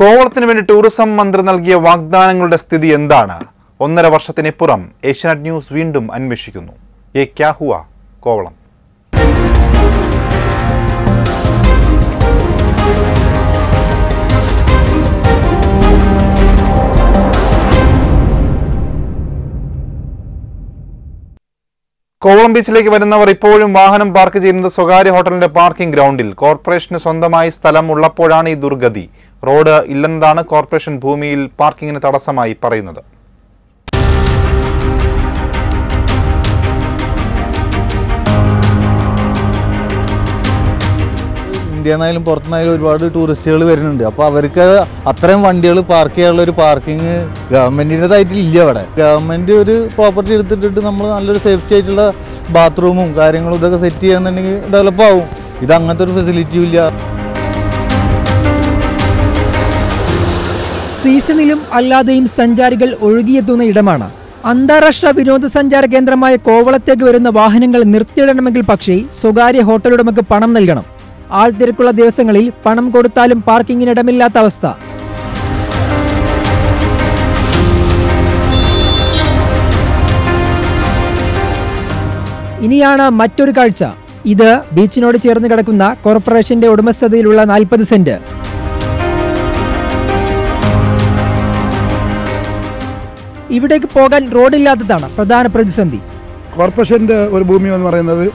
കോവളത്തിന് വേണ്ടി ടൂറിസം മന്ത്രി നൽകിയ വാഗ്ദാനങ്ങളുടെ സ്ഥിതി എന്താണ്? ഒന്നര വർഷത്തിനിപ്പുറം ഏഷ്യാനെറ്റ് ന്യൂസ് വീണ്ടും അന്വേഷിക്കുന്നു. എ ക്യാഹുവ കോവളം. കോവളം ബീച്ചിലേക്ക് വരുന്നവർ ഇപ്പോഴും വാഹനം പാർക്ക് ചെയ്യുന്നത് സ്വകാര്യ ഹോട്ടലിന്റെ പാർക്കിംഗ് ഗ്രൗണ്ടിൽ. കോർപ്പറേഷന് സ്വന്തമായി സ്ഥലം ഉള്ളപ്പോഴാണ് ഈ ദുർഗതി. റോഡ് ഇല്ലെന്നതാണ് കോർപ്പറേഷൻ ഭൂമിയിൽ പാർക്കിങ്ങിന് തടസ്സമായി പറയുന്നത്. ഇന്ത്യന്നായാലും നിന്നായാലും പുറത്തുനിന്നായാലും ഒരുപാട് ടൂറിസ്റ്റുകൾ വരുന്നുണ്ട്. അപ്പോൾ അവർക്ക് അത്രയും വണ്ടികൾ പാർക്ക് ചെയ്യാനുള്ള ഒരു പാർക്കിംഗ് ഗവൺമെന്റിന്റെതായിട്ട് ഇല്ല അവിടെ. ഗവൺമെന്റ് ഒരു പ്രോപ്പർട്ടി എടുത്തിട്ടിട്ട് നമ്മൾ നല്ലൊരു സേഫ്റ്റി ആയിട്ടുള്ള ബാത്റൂമും കാര്യങ്ങളും ഇതൊക്കെ സെറ്റ് ചെയ്യാന്നുണ്ടെങ്കിൽ ഡെവലപ്പ് ആവും. ഇത് അങ്ങനത്തെ ഒരു ഫെസിലിറ്റിയും ഇല്ല. സീസണിലും അല്ലാതെയും സഞ്ചാരികൾ ഒഴുകിയെത്തുന്ന ഇടമാണ്. അന്താരാഷ്ട്ര വിനോദസഞ്ചാര കേന്ദ്രമായ കോവളത്തേക്ക് വരുന്ന വാഹനങ്ങൾ നിർത്തിയിടണമെങ്കിൽ പക്ഷേ സ്വകാര്യ ഹോട്ടലുടമയ്ക്ക് പണം നൽകണം. ആൾ തിരക്കുള്ള ദിവസങ്ങളിൽ പണം കൊടുത്താലും പാർക്കിങ്ങിന് ഇടമില്ലാത്ത അവസ്ഥ. ഇനിയാണ് മറ്റൊരു കാഴ്ച. ഇത് ബീച്ചിനോട് ചേർന്ന് കിടക്കുന്ന കോർപ്പറേഷന്റെ ഉടമസ്ഥതയിലുള്ള നാൽപ്പത് സെന്റ്. ഇവിടേക്ക് പോകാൻ റോഡില്ലാത്തതാണ് പ്രധാന പ്രതിസന്ധി. കോർപ്പറേഷന്റെ ഒരു ഭൂമി എന്ന് പറയുന്നത്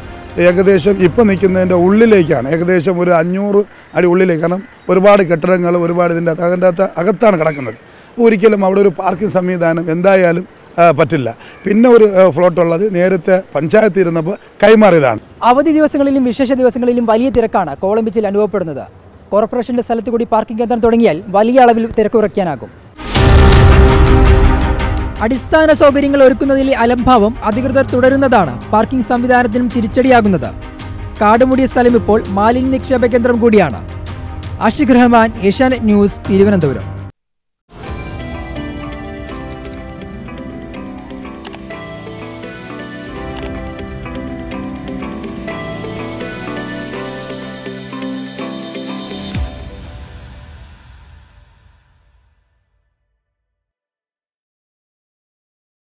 ഏകദേശം ഇപ്പം നിൽക്കുന്നതിന്റെ ഉള്ളിലേക്കാണ്. ഏകദേശം ഒരു അഞ്ഞൂറ് അടി ഉള്ളിലേക്ക്. കാരണം ഒരുപാട് കെട്ടിടങ്ങൾ ഒരുപാട് ഇതിന്റെ അകത്ത് അതിന്റെ അകത്ത് അകത്താണ് കിടക്കുന്നത്. അപ്പോൾ ഒരിക്കലും അവിടെ ഒരു പാർക്കിംഗ് സംവിധാനം എന്തായാലും പറ്റില്ല. പിന്നെ ഒരു ഫ്ലോട്ട് ഉള്ളത് നേരത്തെ പഞ്ചായത്ത് ഇരുന്നപ്പോൾ കൈമാറിയതാണ്. അവധി ദിവസങ്ങളിലും വിശേഷ ദിവസങ്ങളിലും വലിയ തിരക്കാണ് കോളംബിച്ചിൽ അനുഭവപ്പെടുന്നത്. കോർപ്പറേഷന്റെ സ്ഥലത്ത് കൂടി പാർക്കിംഗ് കേന്ദ്രം തുടങ്ങിയാൽ വലിയ അളവിൽ തിരക്ക് കുറയ്ക്കാനാകും അടിസ്ഥാന സൗകര്യങ്ങൾ ഒരുക്കുന്നതിലെ അലംഭാവം അധികൃതർ തുടരുന്നതാണ്. പാർക്കിംഗ് സംവിധാനത്തിനും തിരിച്ചടിയാകുന്നത്. കാടുമുടിയ സ്ഥലം ഇപ്പോൾ മാലിന്യ നിക്ഷേപ കേന്ദ്രം കൂടിയാണ്. ആഷിഖ് റഹ്മാൻ ഏഷ്യാനെറ്റ് ന്യൂസ് തിരുവനന്തപുരം.